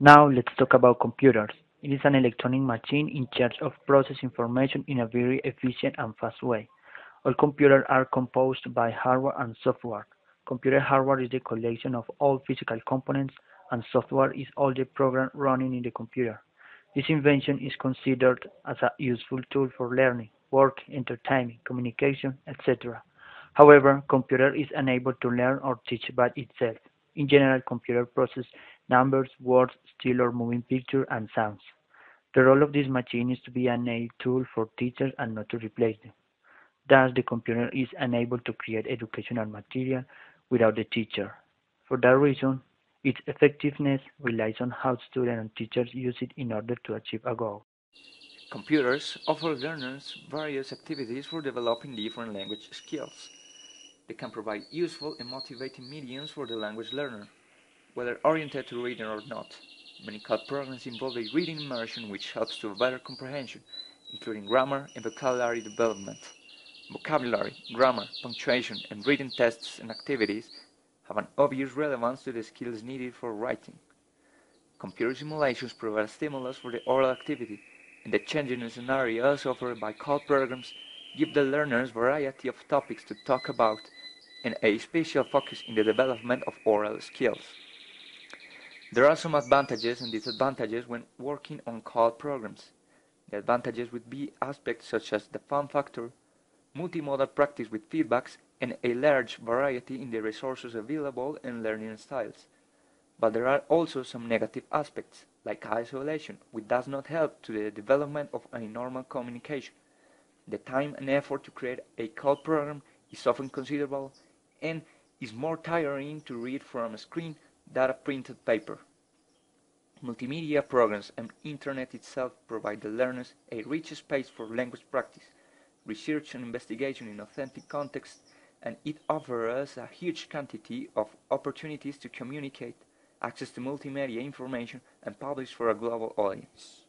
Now let's talk about computers. It is an electronic machine in charge of processing information in a very efficient and fast way. All computers are composed by hardware and software. Computer hardware is the collection of all physical components and software is all the program running in the computer. This invention is considered as a useful tool for learning, work, entertainment, communication, etc. However, computer is unable to learn or teach by itself. In general, computer process numbers, words, still or moving pictures, and sounds. The role of this machine is to be an aid tool for teachers and not to replace them. Thus, the computer is unable to create educational material without the teacher. For that reason, its effectiveness relies on how students and teachers use it in order to achieve a goal. Computers offer learners various activities for developing different language skills. They can provide useful and motivating mediums for the language learner, whether oriented to reading or not. Many CALL programs involve a reading immersion which helps to a better comprehension, including grammar and vocabulary development. Vocabulary, grammar, punctuation, and reading tests and activities have an obvious relevance to the skills needed for writing. Computer simulations provide a stimulus for the oral activity, and the changing scenarios offered by CALL programs give the learners variety of topics to talk about and a special focus in the development of oral skills. There are some advantages and disadvantages when working on CALL programs. The advantages would be aspects such as the fun factor, multimodal practice with feedbacks, and a large variety in the resources available and learning styles. But there are also some negative aspects, like isolation, which does not help to the development of a normal communication. The time and effort to create a CALL program is often considerable and is more tiring to read from a screen than a printed paper. Multimedia programs and Internet itself provide the learners a rich space for language practice, research and investigation in authentic context and it offers a huge quantity of opportunities to communicate, access to multimedia information, and publish for a global audience.